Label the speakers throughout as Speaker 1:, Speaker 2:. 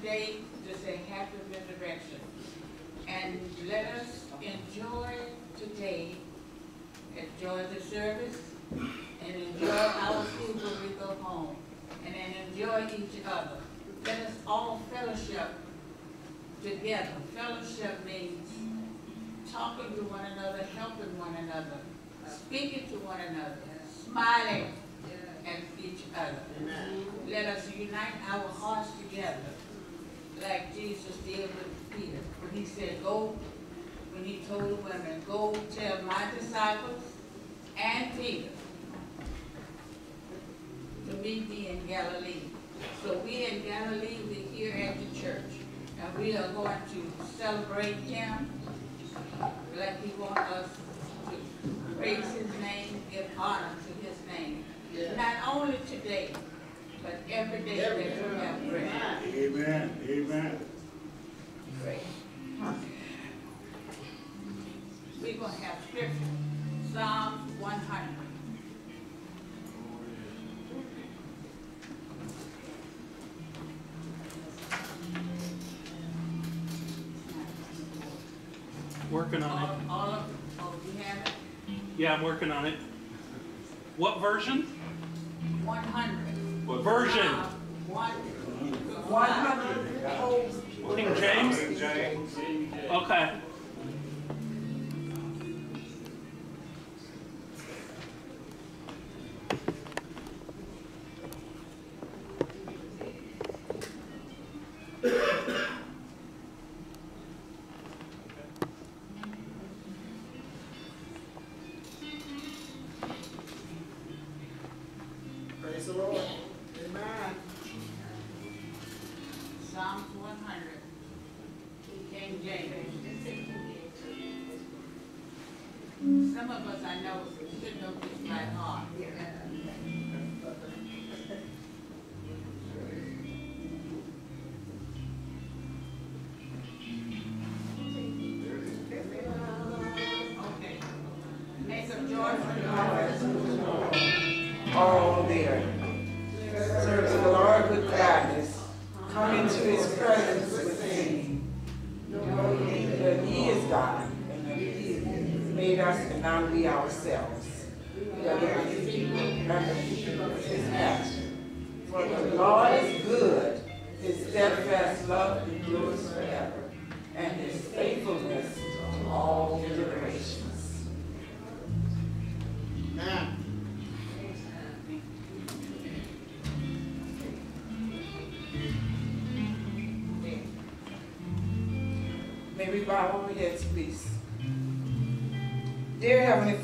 Speaker 1: today
Speaker 2: to say happy resurrection. And let us enjoy today, enjoy the service, and enjoy our food when we go home, and then enjoy each other. Let us all fellowship together. Fellowship means talking to one another, helping one another, speaking to one another, smiling at each other.
Speaker 3: Amen.
Speaker 2: Let us unite our hearts together, like Jesus did with Peter, when he said, go, when he told the women, go tell my disciples and Peter to meet me in Galilee. So we in Galilee, we here at the church, and we are going to celebrate him like he wants us to praise his name, give honor to his name.
Speaker 3: Yes.
Speaker 2: Not only today, but every day that we have breath.
Speaker 1: Amen. Amen.
Speaker 2: Great. We're gonna have scripture, Psalm one hundred.
Speaker 4: Working on
Speaker 2: All,
Speaker 4: it.
Speaker 2: all of, oh, you have it?
Speaker 4: Yeah, I'm working on it. What version?
Speaker 2: One hundred.
Speaker 4: What version?
Speaker 2: One
Speaker 3: hundred.
Speaker 4: King James? Okay.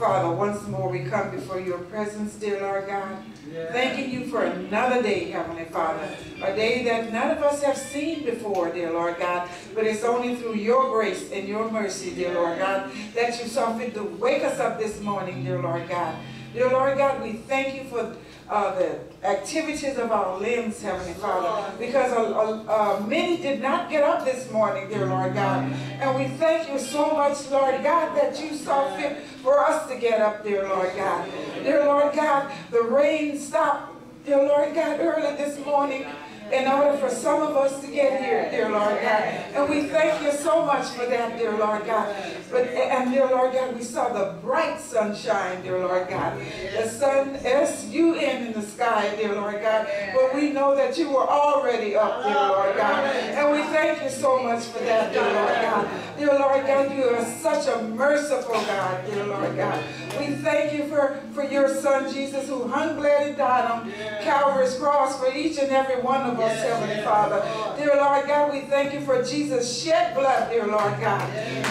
Speaker 3: Father, once more we come before your presence, dear Lord God. Thanking you for another day, Heavenly Father. A day that none of us have seen before, dear Lord God. But it's only through your grace and your mercy, dear Lord God, that you saw fit to wake us up this morning, dear Lord God. Dear Lord God, we thank you for uh, the activities of our limbs, Heavenly Father, because uh, uh, uh, many did not get up this morning, dear Lord God. And we thank you so much, Lord God, that you saw fit for us to get up, dear Lord God. Dear Lord God, the rain stopped, dear Lord God, early this morning in order for some of us to get here, dear Lord God. And we thank you so much for that, dear Lord God. But and dear Lord God, we saw the bright sunshine, dear Lord God. The sun S-U-N in the sky, dear Lord God. But we know that you were already up, dear Lord God. And we thank you so much for that, dear Lord God. Dear Lord God, you are such a merciful God, dear Lord God. We thank you for, for your son Jesus who hung, bled, and died on Calvary's cross for each and every one of us, Heavenly Father. Dear Lord God, we thank you for Jesus shed blood, dear Lord God.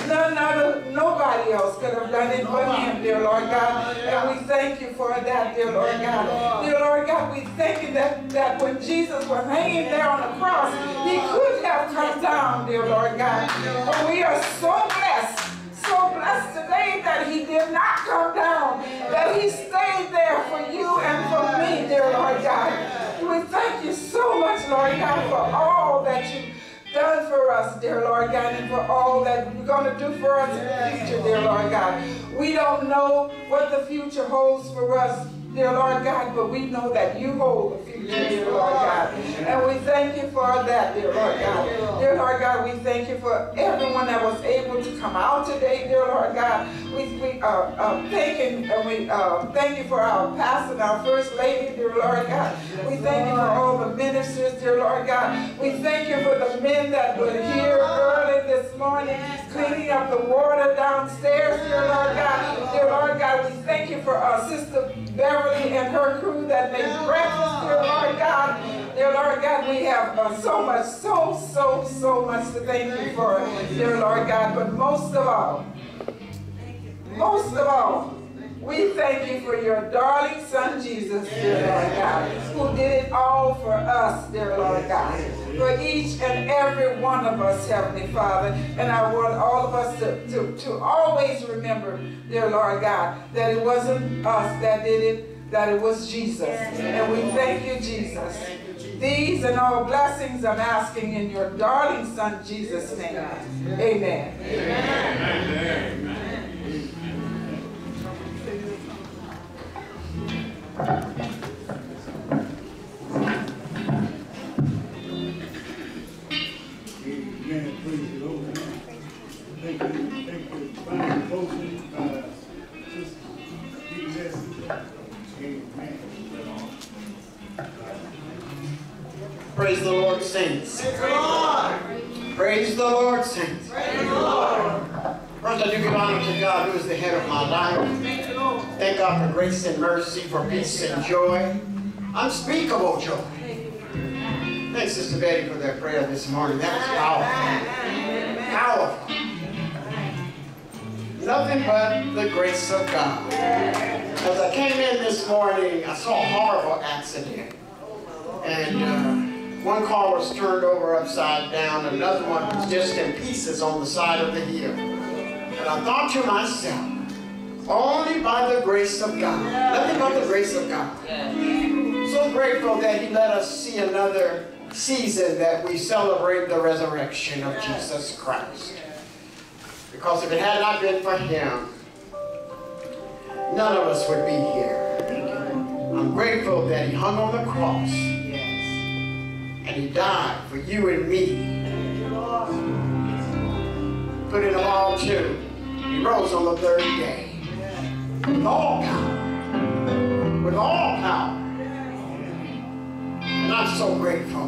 Speaker 3: None other, nobody else could have done it but him, dear Lord God. And we thank you for that, dear Lord God. Dear Lord God, we thank you that, that when Jesus was hanging there on the cross, he could have come down, dear Lord God. But we are so blessed so blessed today that he did not come down, that he stayed there for you and for me, dear Lord God. We thank you so much, Lord God, for all that you've done for us, dear Lord God, and for all that you're going to do for us in the future, dear Lord God. We don't know what the future holds for us, dear Lord God, but we know that you hold the future, dear Lord God. And we thank you for that, dear Lord God. Dear Lord God, we thank you for everyone that was able to come out today, dear Lord God. We, we uh, uh, thank you, and we uh, thank you for our pastor and our first lady, dear Lord God. We thank you for all the ministers, dear Lord God. We thank you for the men that were here early this morning, cleaning up the water downstairs, dear Lord God. Dear Lord God, we thank you for our sister Beverly and her crew that made breakfast, dear Lord God. Dear Lord God, we have uh, so much, so, so, so much to thank you for, dear Lord God. But most of all, most of all, we thank you for your darling son Jesus, dear Lord God, who did it all for us, dear Lord God. For each and every one of us, Heavenly Father. And I want all of us to, to, to always remember, dear Lord God, that it wasn't us that did it, that it was Jesus. And we thank you, Jesus. These and all blessings I'm asking in your darling son Jesus' name. Amen.
Speaker 1: Amen. Amen. Praise the Lord,
Speaker 5: saints. Praise the Lord. Praise the Lord, saints. Praise the Lord. First, I do give honor to God, who is the head of my life. Thank God for grace and mercy, for peace and joy, unspeakable joy. Thanks, Sister Betty, for that prayer this morning. That was powerful. Powerful. Nothing but the grace of God. As I came in this morning, I saw a horrible accident. And uh, one car was turned over upside down, another one was just in pieces on the side of the hill. And I thought to myself, only by the grace of God, nothing but the grace of God. So grateful that He let us see another season that we celebrate the resurrection of Jesus Christ. Because if it had not been for Him, none of us would be here. I'm grateful that He hung on the cross and He died for you and me. Put it all too. He rose on the third day. With all power. With all power. And I'm so grateful.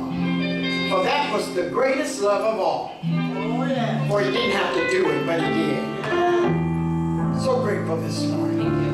Speaker 5: For that was the greatest love of all. For he didn't have to do it, but he did. So grateful this morning.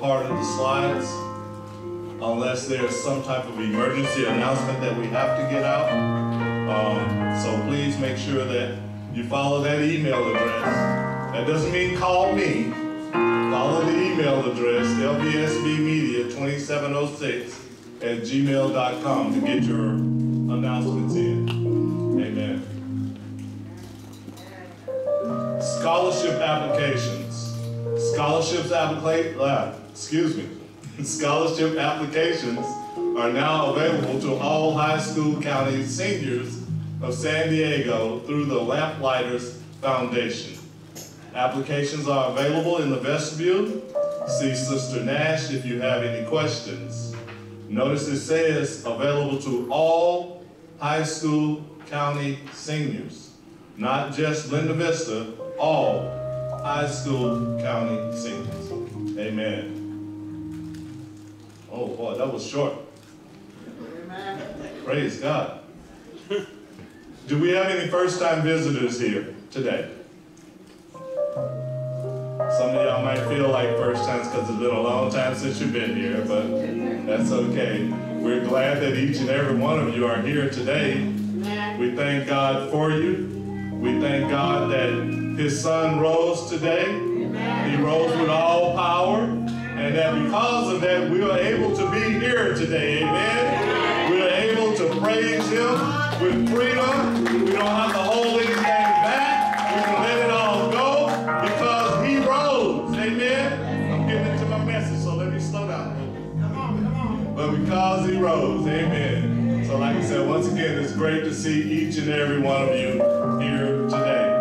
Speaker 1: Part of
Speaker 6: the slides unless there's some type of emergency announcement that we have to get out. Um, so please make sure that you follow that email address. That doesn't mean call me. Follow the email address, lvsbmedia2706 at gmail.com to get your announcements in. Amen. Scholarship applications. Scholarships applica- uh, excuse me. Scholarship applications are now available to all high school county seniors of San Diego through the Lamplighters Foundation. Applications are available in the vestibule. See Sister Nash if you have any questions. Notice it says available to all high school county seniors, not just Linda Vista, all high school county seniors. Amen. Oh boy, that was short. Praise God. Do we have any first-time visitors here today? Some of y'all might feel like first times because it's been a long time since you've been here, but that's okay. We're glad that each and every one of you are here today. We thank God for you. We thank God that His Son rose today. He rose with all power, and that because of that, we are able to be here today. Amen. We are able to praise Him with freedom. We don't have to hold anything back. We can let it all go because He rose. Amen. I'm getting into my message, so let me slow down. Come on, come on. But because He rose, Amen. So, like I said, once again, it's great to see each and every one of you here today.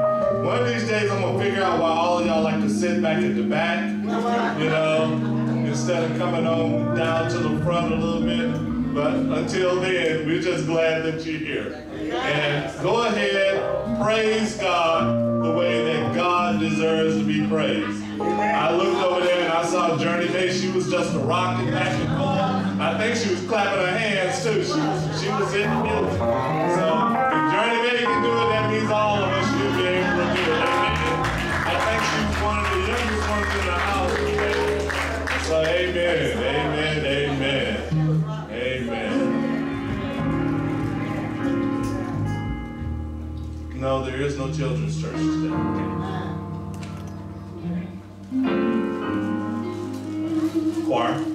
Speaker 6: One of these days, I'm gonna figure out why all of y'all like to sit back at the back, you know, instead of coming on down to the front a little bit. But until then, we're just glad that you're here. And go ahead, praise God the way that God deserves to be praised. I looked over there and I saw Journey Day. She was just rocking back and forth. I think she was clapping her hands too. She was, she was in the building. So Amen, amen, amen, amen. No, there is no children's church today. Choir.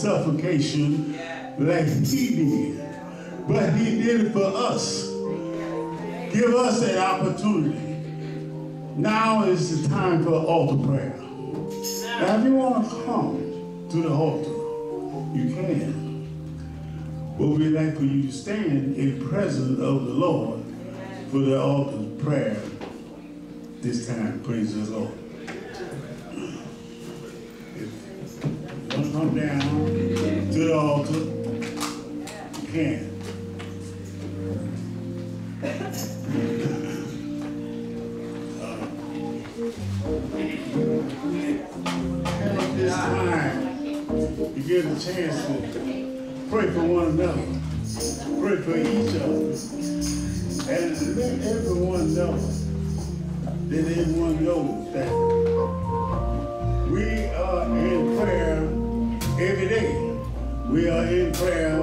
Speaker 1: Suffocation like he did. But he did it for us. Give us an opportunity. Now is the time for altar prayer. Now, if you want to come to the altar, you can. But we'd like for you to stand in presence of the Lord for the altar prayer this time. Praise the Lord. Come down to the altar, you can. At this time, you get a chance to pray for one another, pray for each other, and let everyone know that everyone knows that we are in prayer every day. We are in prayer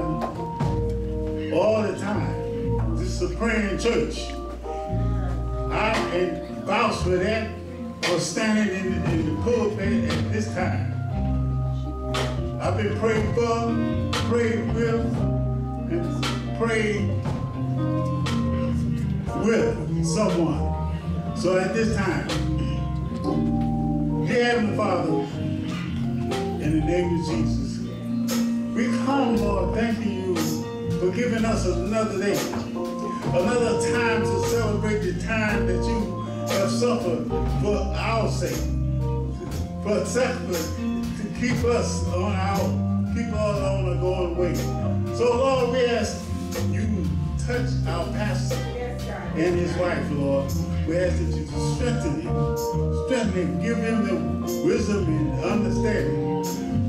Speaker 1: all the time. This is a praying church. I can vouch for that for standing in, in the pulpit at this time. I've been prayed for, prayed with, and prayed with someone. So at this time, Heavenly Father, in the name of Jesus, we come, Lord, thanking you for giving us another day, another time to celebrate the time that you have suffered for our sake, for sacrifice to keep us on our, keep us on the going way. So Lord, we ask you touch our pastor and his wife, Lord. We ask that you strengthen him, strengthen him, give him the wisdom and understanding.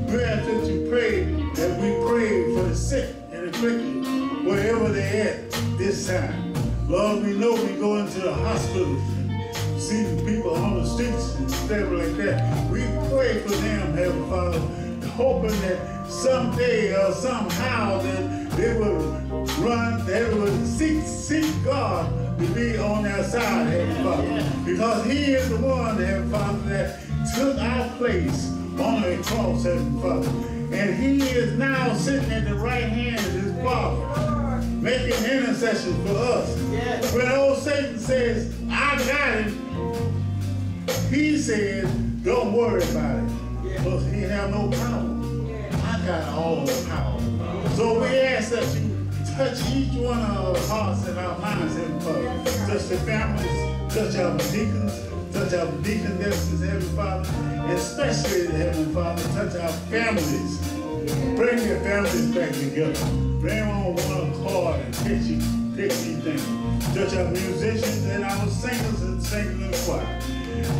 Speaker 1: We ask that you pray, that we pray for the sick and the afflicted, wherever they're at this time. Lord, we know we go into the hospitals and see the people on the streets and stuff like that. We pray for them, Heavenly Father, hoping that someday or somehow that they will run, they will seek, seek God to be on their side, Heavenly Father. Because He is the one, Heavenly Father, that took our place on the cross, Heavenly Father. And He is now sitting at the right hand of His Father, making intercession for us. When old Satan says, I got him, he said, don't worry about it. Because he have no power. I got all the power. So we ask that you touch each one of our hearts and our minds, and Father. Touch the families, touch our deacons, touch our deaconesses, Heavenly Father. And especially, Heavenly Father, touch our families. Bring your families back together. Bring on one accord and fix these things. Touch our musicians and our singers and singers in the choir.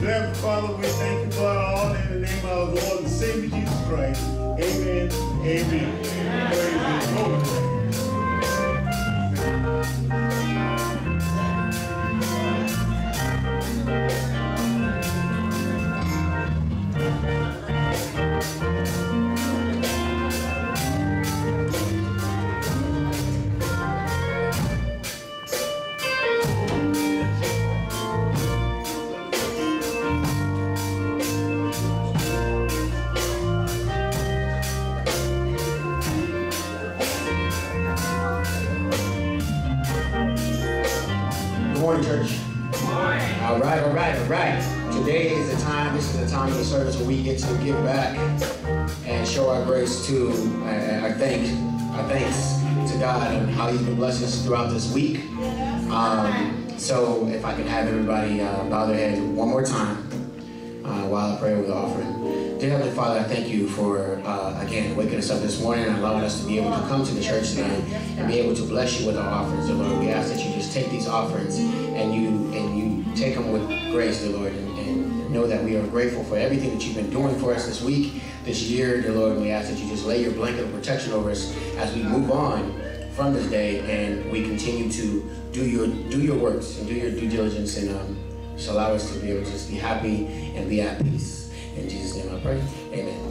Speaker 1: Heavenly Father, we thank you for all in the name of the Lord and Savior Jesus Christ. Amen. Amen. Praise the Lord.
Speaker 7: Thanks to God and how He's been blessing us throughout this week. Um, so if I can have everybody uh, bow their heads one more time uh, while I pray with the offering. Dear Heavenly Father, I thank you for, uh, again, waking us up this morning and allowing us to be able to come to the church today and be able to bless you with our offerings, Lord. We ask that you just take these offerings and you and you take them with grace, dear Lord, and, and know that we are grateful for everything that you've been doing for us this week, this year, dear Lord. We ask that you just lay your blanket of protection over us as we move on from this day and we continue to do your do your works and do your due diligence and um, just allow us to be able to just be happy and be at peace. In Jesus' name I pray. Amen.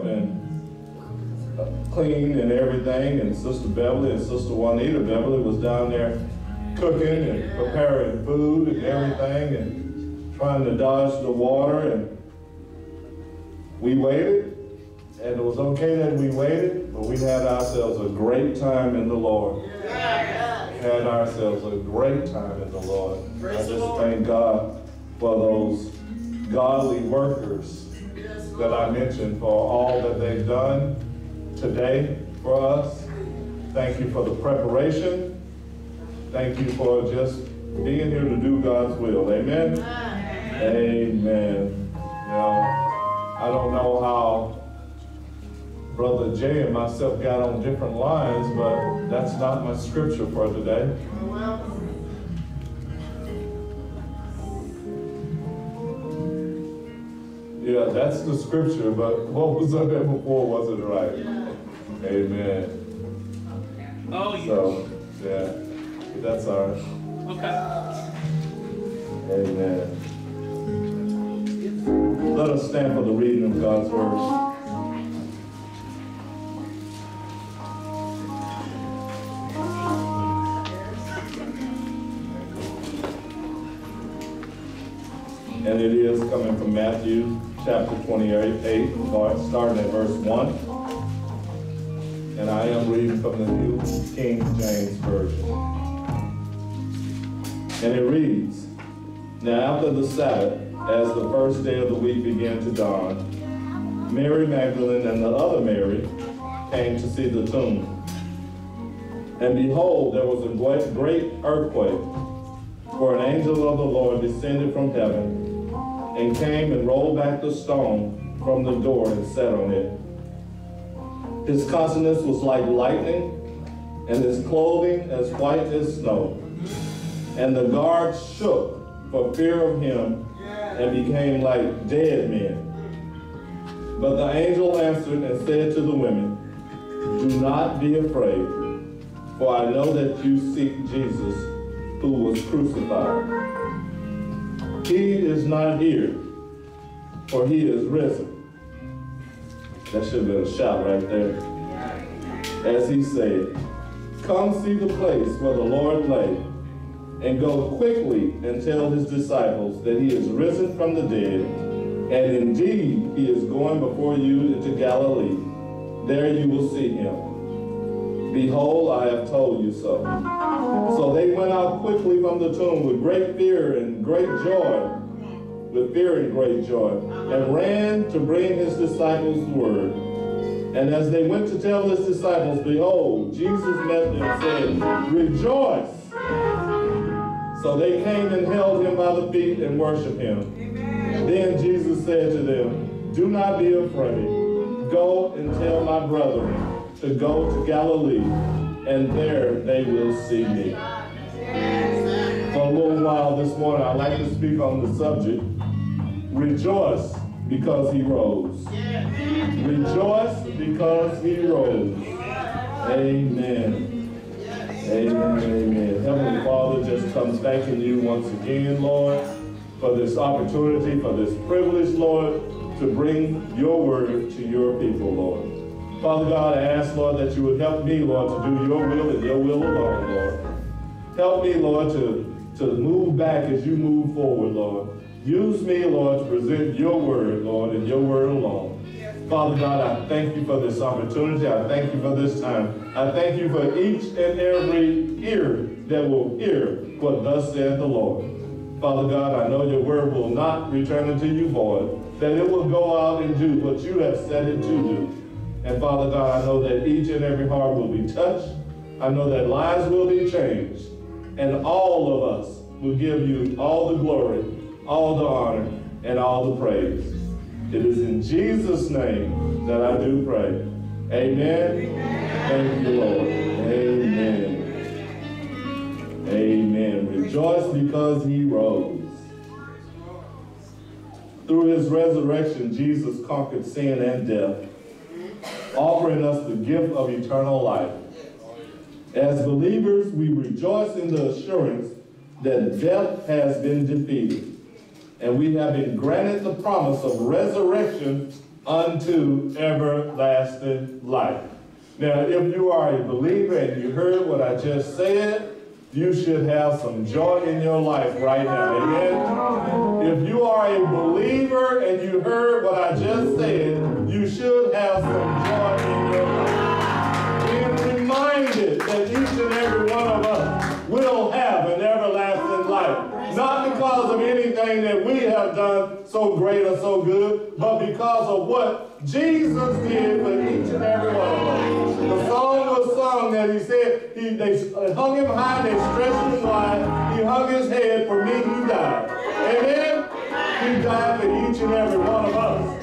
Speaker 7: Up and
Speaker 6: uh, clean and everything. And Sister Beverly and Sister Juanita Beverly was down there cooking and preparing food and everything and trying to dodge the water. And we waited, and it was okay that we waited, but we had ourselves a great time in the Lord had ourselves a great time in the Lord. I just thank God for those godly workers that I mentioned for all that they've done today for us. Thank you for the preparation. Thank you for just being here to do God's will. Amen? Amen. Know, I don't know how Brother Jay and myself got on different lines, but that's not my scripture for today. Yeah, that's the scripture, but what was up there before wasn't right. Amen.
Speaker 4: Oh, yeah.
Speaker 6: So, yeah, that's all right.
Speaker 4: okay.
Speaker 6: Amen. Let us stand for the reading of God's word. And it is coming from Matthew chapter 28, eight, starting at verse 1. And I am reading from the New King James Version. And it reads, Now after the Sabbath, as the first day of the week began to dawn, Mary Magdalene and the other Mary came to see the tomb. And behold, there was a great earthquake, for an angel of the Lord descended from heaven and came and rolled back the stone from the door and sat on it. His countenance was like lightning, and his clothing as white as snow. And the guards shook for fear of him and became like dead men. But the angel answered and said to the women, Do not be afraid, for I know that you seek Jesus who was crucified. He is not here, for he is risen. That should have been a shout right there. As he said, Come see the place where the Lord lay, and go quickly and tell his disciples that he is risen from the dead, and indeed he is going before you into Galilee. There you will see him. Behold, I have told you so. So they went out quickly from the tomb with great fear and great joy, with fear and great joy, and ran to bring his disciples word. And as they went to tell his disciples, behold, Jesus met them and said, Rejoice! So they came and held him by the feet and worshiped him. Then Jesus said to them, Do not be afraid. Go and tell my brethren to go to Galilee, and there they will see me. For a little while this morning, I'd like to speak on the subject, Rejoice because he rose. Rejoice because he rose. Amen. Amen, amen. Heavenly Father, just come thanking you once again, Lord, for this opportunity, for this privilege, Lord, to bring your word to your people, Lord. Father God, I ask, Lord, that you would help me, Lord, to do your will and your will alone, Lord. Help me, Lord, to, to move back as you move forward, Lord. Use me, Lord, to present your word, Lord, and your word alone. Father God, I thank you for this opportunity. I thank you for this time. I thank you for each and every ear that will hear what thus saith the Lord. Father God, I know your word will not return unto you void, that it will go out and do what you have said it to do. And Father God, I know that each and every heart will be touched. I know that lives will be changed. And all of us will give you all the glory, all the honor, and all the praise. It is in Jesus' name that I do pray. Amen. Thank you, Lord. Amen. Amen. Rejoice because he rose. Through his resurrection, Jesus conquered sin and death, offering us the gift of eternal life. As believers, we rejoice in the assurance that death has been defeated, and we have been granted the promise of resurrection unto everlasting life. Now, if you are a believer and you heard what I just said, you should have some joy in your life right now. Amen. If you are a believer and you heard what I just said, you should have some joy in your life. Being reminded that each and every one of us will have an everlasting life. Not because of anything that we have done so great or so good, but because of what Jesus did for each and every one of us. The song was sung that he said, he, they hung him high, they stretched him wide, he hung his head, for me he died. Amen? He died for each and every one of us,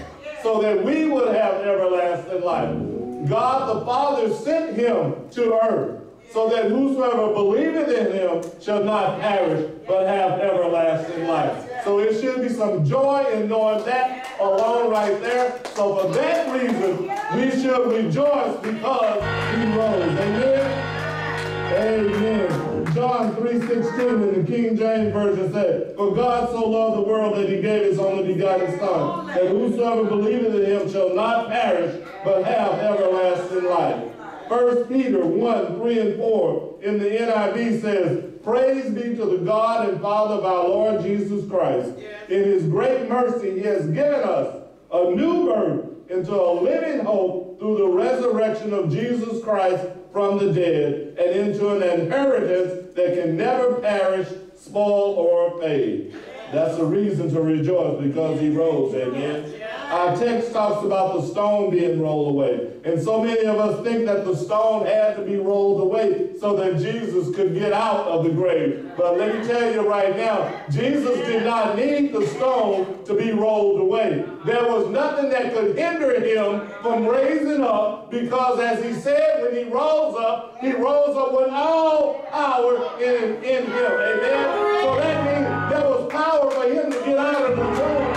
Speaker 6: so that we would have everlasting life. God the Father sent him to earth, so that whosoever believeth in him shall not perish, but have everlasting life. So it should be some joy in knowing that alone right there. So for that reason, we should rejoice because he rose. Amen? Amen. John 3.16 in the King James Version said, For God so loved the world that he gave his only begotten Son, that whosoever believeth in him shall not perish, but have everlasting life. 1 Peter 1, 3 and 4 in the NIV says, Praise be to the God and Father of our Lord Jesus Christ. In his great mercy, he has given us a new birth into a living hope through the resurrection of Jesus Christ from the dead and into an inheritance that can never perish, spoil, or fade. That's a reason to rejoice because he rose, amen. Our text talks about the stone being rolled away. And so many of us think that the stone had to be rolled away so that Jesus could get out of the grave. But let me tell you right now, Jesus did not need the stone to be rolled away. There was nothing that could hinder him from raising up because as he said when he rose up, he rose up with all power in, in him. Amen? So that means there was power for him to get out of the tomb,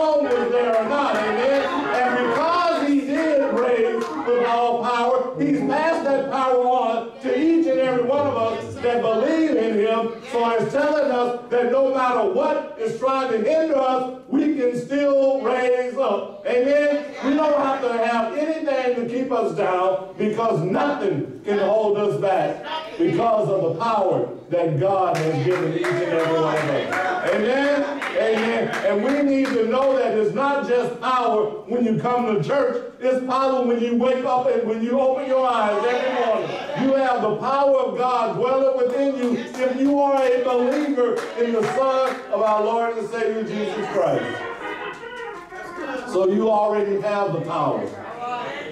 Speaker 6: the there or not. Amen? And because he did raise with all power, he's passed that power on to each and every one of us that believe in him. So it's telling us that no matter what is trying to hinder us, we can still raise up. Amen? We don't have to have anything to keep us down because nothing can hold us back because of the power that God has given each and every one of us. And we need to know that it's not just power when you come to church. It's power when you wake up and when you open your eyes every morning. You have the power of God dwelling within you if you are a believer in the Son of our Lord and Savior Jesus Christ. So you already have the power.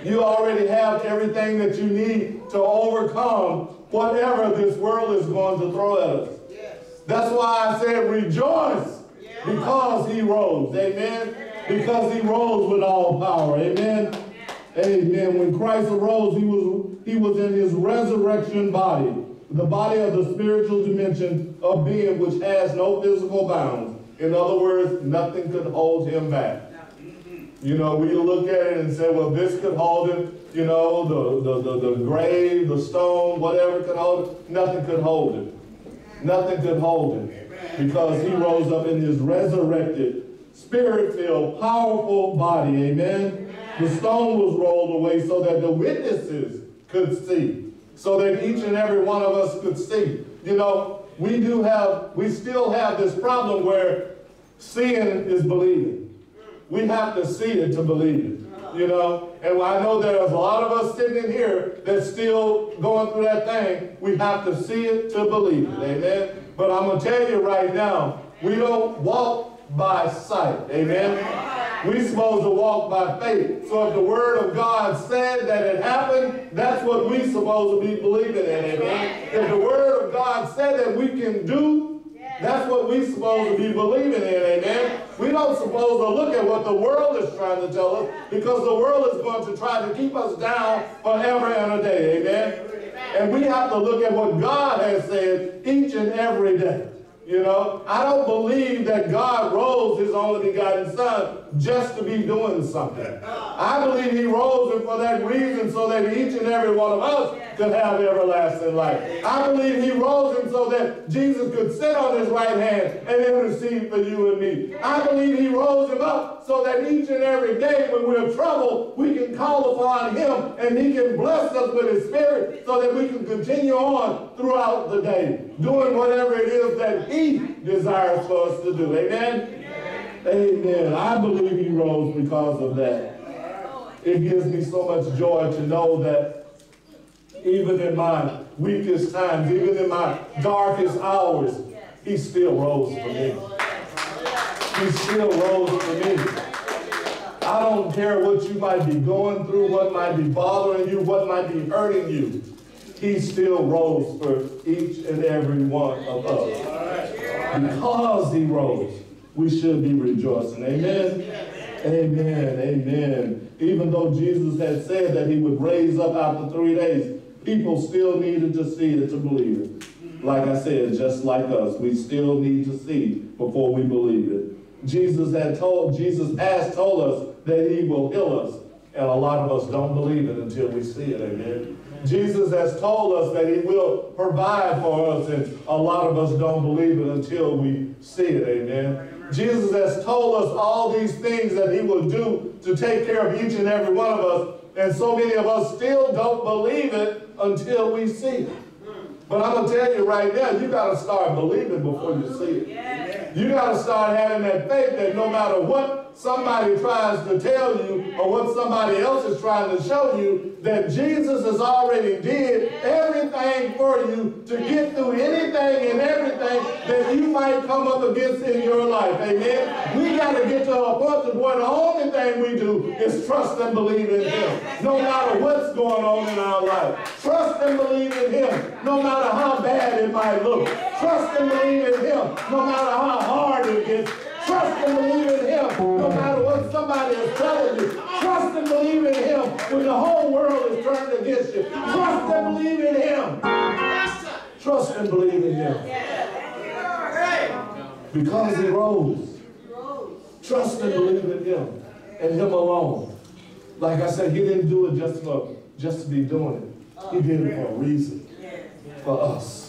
Speaker 6: You already have everything that you need to overcome whatever this world is going to throw at us. That's why I said rejoice because he rose. Amen. Because he rose with all power. Amen. Amen. When Christ arose, he was he was in his resurrection body, the body of the spiritual dimension of being which has no physical bounds. In other words, nothing could hold him back. You know, we look at it and say, well, this could hold him, you know, the, the, the, the grave, the stone, whatever could hold it, nothing could hold him. Nothing could hold him. Because he rose up in his resurrected, spirit-filled, powerful body. Amen? The stone was rolled away so that the witnesses could see, so that each and every one of us could see. You know, we do have, we still have this problem where seeing is believing. We have to see it to believe it, you know? And I know there's a lot of us sitting in here that's still going through that thing. We have to see it to believe it, amen? But I'm gonna tell you right now, we don't walk by sight, amen? We're supposed to walk by faith. So if the word of God said that it happened, that's what we're supposed to be believing in, amen? If the word of God said that we can do, that's what we're supposed to be believing in, amen? We don't supposed to look at what the world is trying to tell us because the world is going to try to keep us down forever and a day, amen? And we have to look at what God has said each and every day. You know, I don't believe that God rose his only begotten son just to be doing something. I believe he rose him for that reason so that each and every one of us could have everlasting life. I believe he rose him so that Jesus could sit on his right hand and intercede for you and me. I believe he rose him up so that each and every day when we're trouble, we can call upon him and he can bless us with his spirit so that we can continue on throughout the day, doing whatever it is that he desires for us to do. Amen? Amen. I believe he rose because of that. It gives me so much joy to know that even in my weakest times, even in my darkest hours, he still rose for me. He still rose for me. I don't care what you might be going through, what might be bothering you, what might be hurting you. He still rose for each and every one of us. Because he rose, we should be rejoicing. Amen. Amen. Amen. Even though Jesus had said that he would raise up after three days, people still needed to see it to believe it. Like I said, just like us, we still need to see before we believe it. Jesus had told, Jesus has told us that he will heal us. And a lot of us don't believe it until we see it. Amen. Jesus has told us that he will provide for us, and a lot of us don't believe it until we see it. Amen. Jesus has told us all these things that he will do to take care of each and every one of us, and so many of us still don't believe it until we see it. But I'm going to tell you right now, you got to start believing before you see it. You got to start having that faith that no matter what somebody tries to tell you or what somebody else is trying to show you, that Jesus has already did everything for you to get through anything and everything that you might come up against in your life. Amen? We got to get to a point where the only thing we do is trust and believe in Him. No matter what's going on in our life. Trust and believe in Him. No matter how bad it might look. Trust and believe in Him. No matter how hard it gets. Trust and believe in Him. No matter what somebody is telling you. Trust and believe in Him when the whole world is turned against you. Trust and believe in Him. Trust and believe in Him. Because He rose. Trust and believe in Him and Him alone. Like I said, He didn't do it just for just to be doing it. He did it for a reason. For us.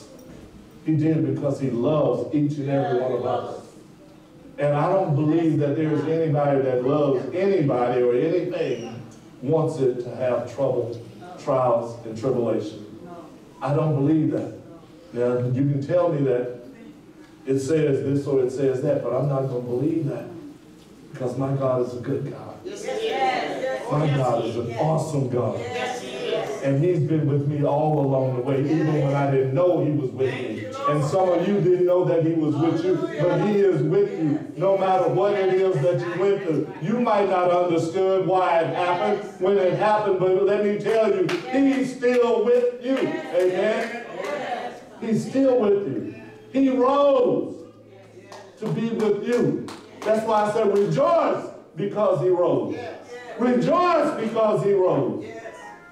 Speaker 6: He did because He loves each and every one of us. And I don't believe that there's anybody that loves anybody or anything wants it to have trouble, trials, and tribulation. I don't believe that. Now, you can tell me that it says this or it says that, but I'm not going to believe that. Because my God is a good God. My God is an awesome God. And he's been with me all along the way, even when I didn't know he was with me. And some of you didn't know that he was with you, but he is with you no matter what it is that you went through. You might not understood why it happened when it happened, but let me tell you, he's still with you. Amen. He's still with you. He rose to be with you. That's why I said rejoice because he rose. Rejoice because he rose.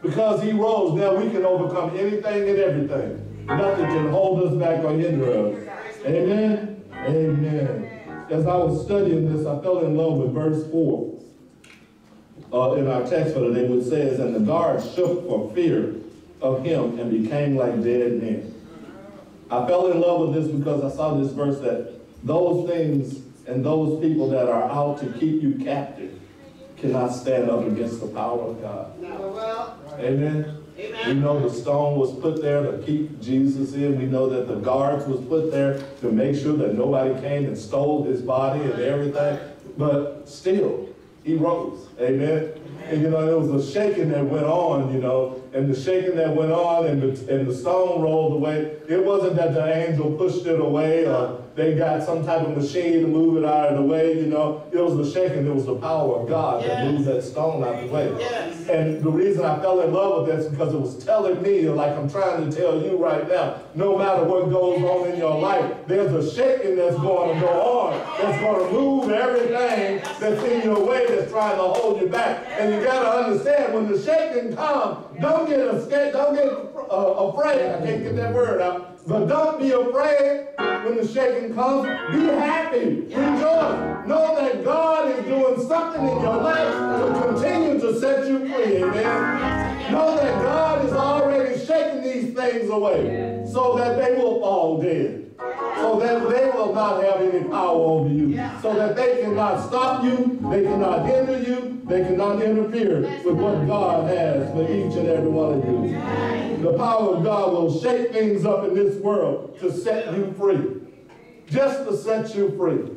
Speaker 6: Because he rose, now we can overcome anything and everything. Nothing can hold us back or hinder us. Amen? Amen. As I was studying this, I fell in love with verse 4 uh, in our text for today, which says, And the guards shook for fear of him and became like dead men. I fell in love with this because I saw this verse that those things and those people that are out to keep you captive cannot stand up against the power of God.
Speaker 5: Well,
Speaker 6: Amen. We know the stone was put there to keep Jesus in. We know that the guards was put there to make sure that nobody came and stole his body and everything. But still, he rose. Amen. And you know, there was a shaking that went on, you know, and the shaking that went on and the, and the stone rolled away. It wasn't that the angel pushed it away or they got some type of machine to move it out of the way, you know. It was the shaking, it was the power of God that
Speaker 5: Yes.
Speaker 6: moved that stone out of the way.
Speaker 5: Yes.
Speaker 6: And the reason I fell in love with that is because it was telling me, like I'm trying to tell you right now, no matter what goes on in your life, there's a shaking that's going to go on, that's going to move everything that's in your way that's trying to hold you back. And you got to understand, when the shaking comes, don't get scared, don't get uh, afraid. I can't get that word out. But don't be afraid when the shaking comes. Be happy. Rejoice. Know that God is doing something in your life to continue to set you free. Amen. Know that God is already shaking things away so that they will fall dead. So that they will not have any power over you. So that they cannot stop you, they cannot hinder you, they cannot interfere with what God has for each and every one of you. The power of God will shake things up in this world to set you free. Just to set you free.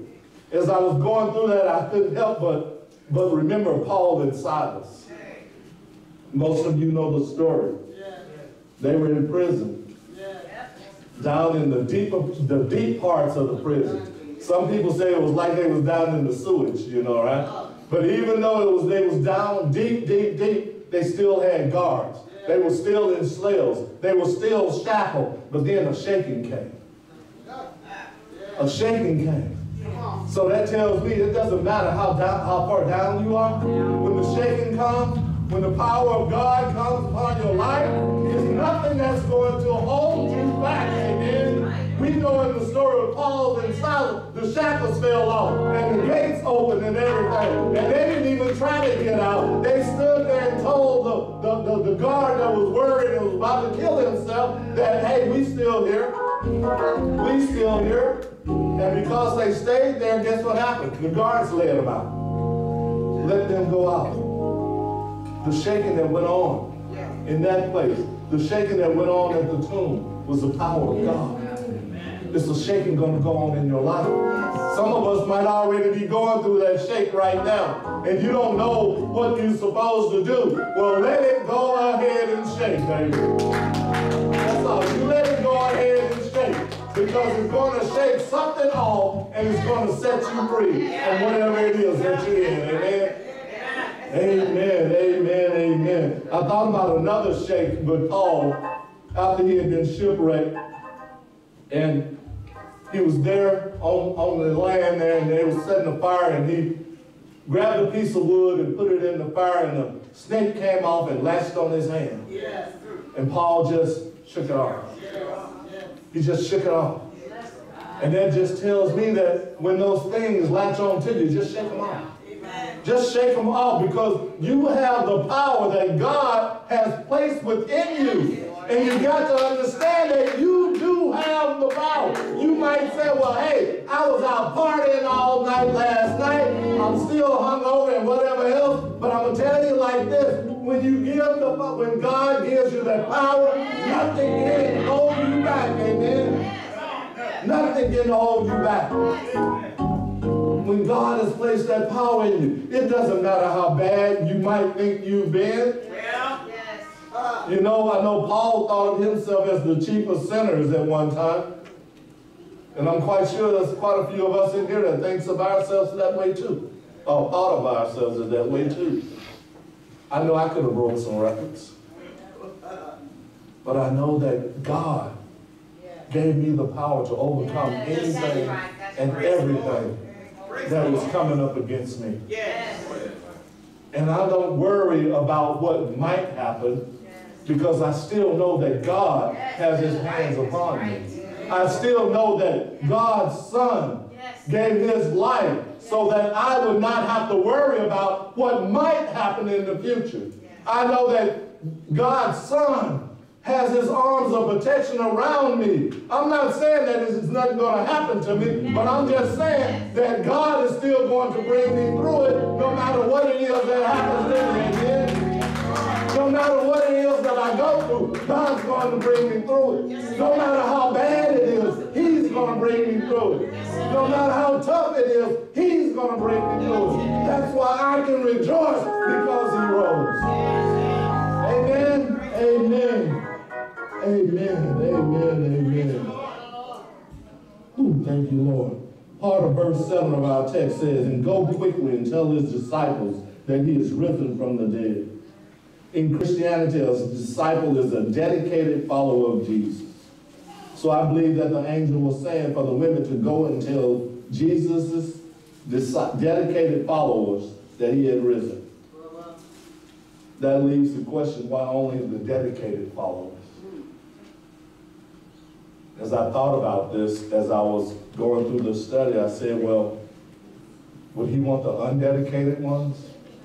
Speaker 6: As I was going through that, I couldn't help but, but remember Paul and Silas. Most of you know the story. They were in prison down in the deep, the deep parts of the prison. Some people say it was like they was down in the sewage, you know, right? But even though it was, they was down deep, deep, deep, they still had guards. They were still in slaves. They were still shackled. But then a shaking came. A shaking came. So that tells me it doesn't matter how down, how far down you are. When the shaking comes, when the power of God comes upon your life, there's nothing that's going to hold you back. Amen. We know in the story of Paul and Silas, the shackles fell off and the gates opened and everything. And they didn't even try to get out. They stood there and told the, the, the, the guard that was worried and was about to kill himself that, hey, we still here. We still here. And because they stayed there, guess what happened? The guards let them out. Let them go out. The shaking that went on in that place, the shaking that went on at the tomb was the power of God. It's a shaking going to go on in your life. Some of us might already be going through that shake right now, and you don't know what you're supposed to do. Well, let it go ahead and shake, baby. That's all. You let it go ahead and shake because it's going to shake something off and it's going to set you free from whatever it is that you're in. Amen. Amen, amen, amen. I thought about another shake with Paul after he had been shipwrecked. And he was there on, on the land there and they were setting a fire and he grabbed a piece of wood and put it in the fire and the snake came off and latched on his hand. And Paul just shook it off. He just shook it off. And that just tells me that when those things latch on to you, just shake them off. Just shake them off because you have the power that God has placed within you. And you got to understand that you do have the power. You might say, well, hey, I was out partying all night last night. I'm still hungover and whatever else. But I'm going to tell you like this. When you give the when God gives you that power, nothing can hold you back. Amen. Nothing can hold you back when God has placed that power in you, it doesn't matter how bad you might think you've been. Yeah, yes. You know, I know Paul thought of himself as the chief of sinners at one time. And I'm quite sure there's quite a few of us in here that thinks of ourselves that way too. Or thought of ourselves as that way too. I know I could have broke some records. But I know that God gave me the power to overcome anything and everything that was coming up against me. And I don't worry about what might happen because I still know that God has his hands upon me. I still know that God's son gave his life so that I would not have to worry about what might happen in the future. I know that God's son has his arms of protection around me. I'm not saying that it's nothing going to happen to me, but I'm just saying that God is still going to bring me through it no matter what it is that happens to me. Amen. No matter what it is that I go through, God's going to bring me through it. No matter how bad it is, He's going to bring me through it. No matter how tough it is, He's going to bring me through it. That's why I can rejoice because He rose. Amen. Amen. Amen. Amen. Amen. Ooh, thank you, Lord. Part of verse 7 of our text says, And go quickly and tell his disciples that he is risen from the dead. In Christianity, a disciple is a dedicated follower of Jesus. So I believe that the angel was saying for the women to go and tell Jesus' dedicated followers that he had risen. That leaves the question, why only the dedicated followers? As I thought about this, as I was going through the study, I said, well, would he want the undedicated ones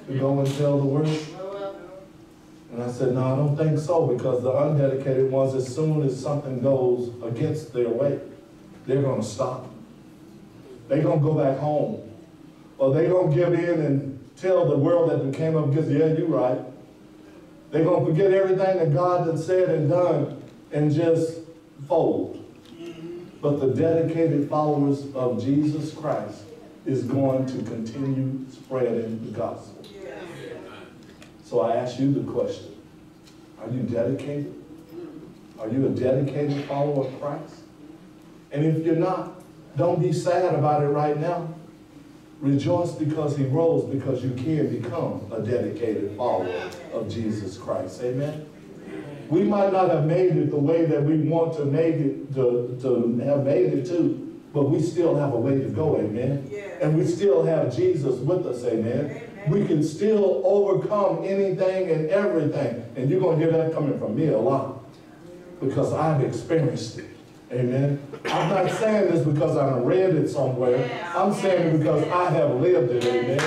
Speaker 6: to go and tell the word? And I said, no, I don't think so, because the undedicated ones, as soon as something goes against their way, they're going to stop. They're going to go back home. Or they're going to give in and tell the world that they came up against, yeah, you're right. They're going to forget everything that God had said and done and just fold. But the dedicated followers of Jesus Christ is going to continue spreading the gospel. So I ask you the question, are you dedicated? Are you a dedicated follower of Christ? And if you're not, don't be sad about it right now. Rejoice because he rose, because you can become a dedicated follower of Jesus Christ. Amen? We might not have made it the way that we want to make it, to, to have made it to, but we still have a way to go, amen? And we still have Jesus with us, amen? We can still overcome anything and everything. And you're going to hear that coming from me a lot because I've experienced it. Amen. I'm not saying this because I've read it somewhere. I'm saying it because I have lived it. Amen.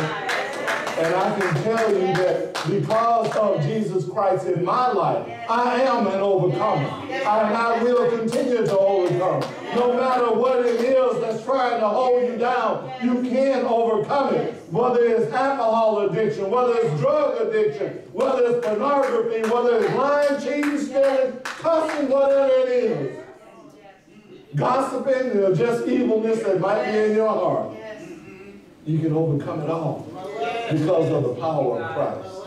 Speaker 6: And I can tell you that because of Jesus Christ in my life, I am an overcomer. And I will continue to overcome. No matter what it is that's trying to hold you down, you can overcome it. Whether it's alcohol addiction, whether it's drug addiction, whether it's pornography, whether it's lying, cheating, stealing, cussing, whatever it is. Gossiping or just evilness that might be in your heart. You can overcome it all because of the power of Christ.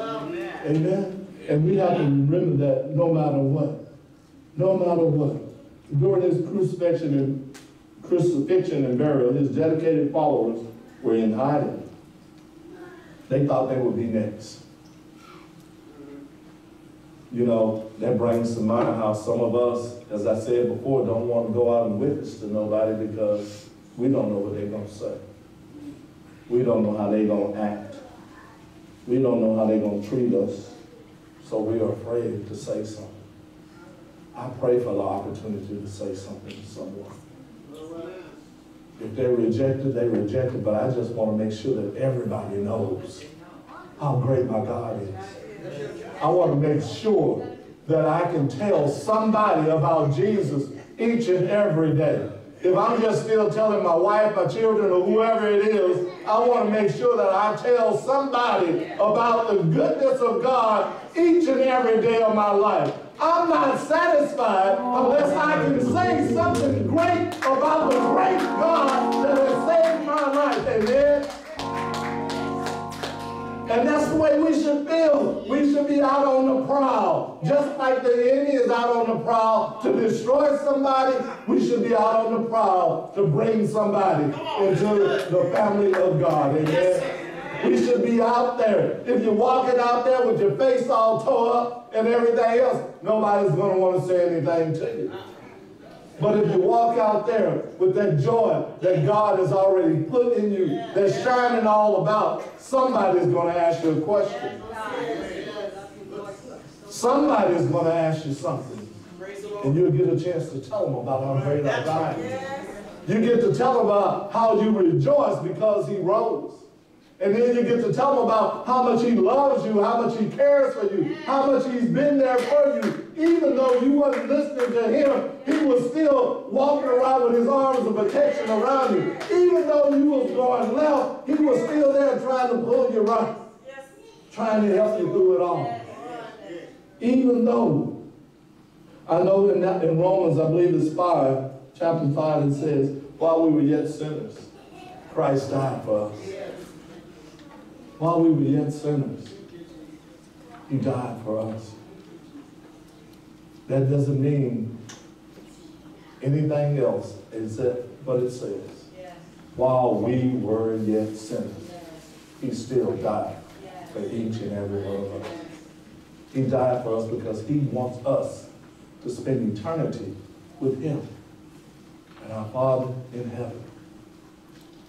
Speaker 6: Amen. And we have to remember that no matter what, no matter what, during his crucifixion and crucifixion and burial, his dedicated followers were in hiding. They thought they would be next. You know, that brings to mind how some of us, as I said before, don't want to go out and witness to nobody because we don't know what they're going to say. We don't know how they're going to act. We don't know how they're going to treat us. So we are afraid to say something. I pray for the opportunity to say something to someone. If they reject it, they reject it, but I just want to make sure that everybody knows how great my God is. I want to make sure that I can tell somebody about Jesus each and every day. If I'm just still telling my wife, my children, or whoever it is, I want to make sure that I tell somebody about the goodness of God each and every day of my life. I'm not satisfied unless I can say something great about the great God that has saved my life. Amen. And that's the way we should feel. We should be out on the prowl. Just like the enemy is out on the prowl to destroy somebody, we should be out on the prowl to bring somebody into the family of God. Amen. We should be out there. If you're walking out there with your face all tore up and everything else, nobody's going to want to say anything to you. Uh-uh. But if you walk out there with that joy that God has already put in you, that's shining all about, somebody's going to ask you a question. Somebody's going to ask you something. And you'll get a chance to tell them about how great our God is. You get to tell them about how you rejoice because he rose. And then you get to tell them about how much he loves you, how much he cares for you, how much he's been there for you. Even though you wasn't listening to him, he was still walking around with his arms of protection around you. Even though you was going left, he was still there trying to pull you right. Trying to help you through it all. Even though, I know in, that, in Romans, I believe it's 5, chapter 5, it says, while we were yet sinners, Christ died for us. While we were yet sinners, he died for us. That doesn't mean anything else, except, but it says, while we were yet sinners, he still died for each and every one of us. He died for us because he wants us to spend eternity with him and our Father in heaven.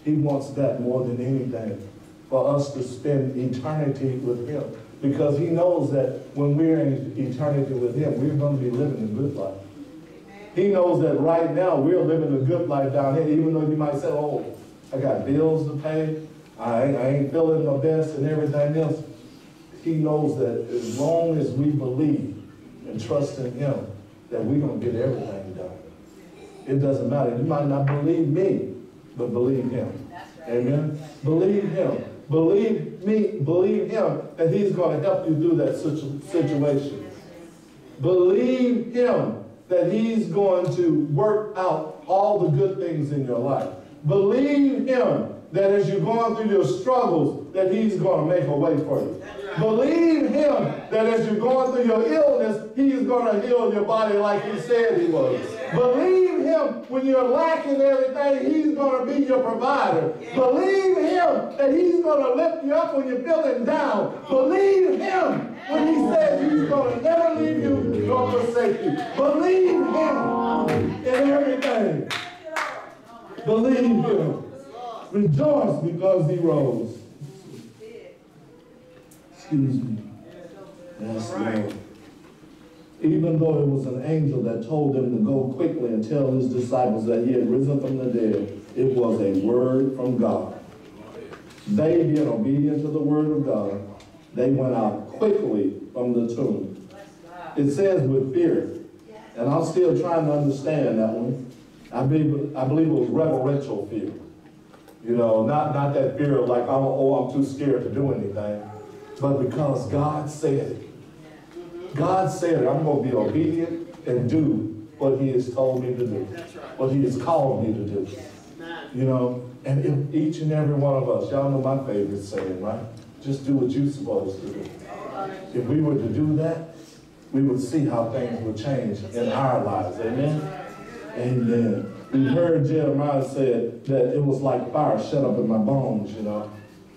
Speaker 6: He wants that more than anything, for us to spend eternity with him. Because he knows that when we're in eternity with him, we're going to be living a good life. He knows that right now we're living a good life down here, even though you might say, oh, I got bills to pay, I ain't, I ain't feeling my best and everything else. He knows that as long as we believe and trust in him, that we're going to get everything done. It doesn't matter. You might not believe me, but believe him. Amen. Believe him. Believe me, believe him that he's going to help you through that situation. Believe him that he's going to work out all the good things in your life. Believe him that as you're going through your struggles, that he's going to make a way for you. Believe him that as you're going through your illness, he's going to heal your body like he said he was. Believe him when you're lacking everything, he's going to be your provider. Believe him that he's going to lift you up when you're feeling down. Believe him when he says he's going to never leave you nor forsake you. Believe him in everything. Believe him. Rejoice because he rose. Excuse me. Yes, Lord. Even though it was an angel that told them to go quickly and tell his disciples that he had risen from the dead, it was a word from God. They, being obedient to the word of God, they went out quickly from the tomb. It says with fear. And I'm still trying to understand that one. I believe, I believe it was reverential fear. You know, not, not that fear of like, oh, oh, I'm too scared to do anything, but because God said it. God said I'm going to be obedient and do what he has told me to do, what he has called me to do. You know, and each and every one of us, y'all know my favorite saying, right? Just do what you're supposed to do. If we were to do that, we would see how things would change in our lives. Amen? Amen. We heard Jeremiah said that it was like fire shut up in my bones, you know.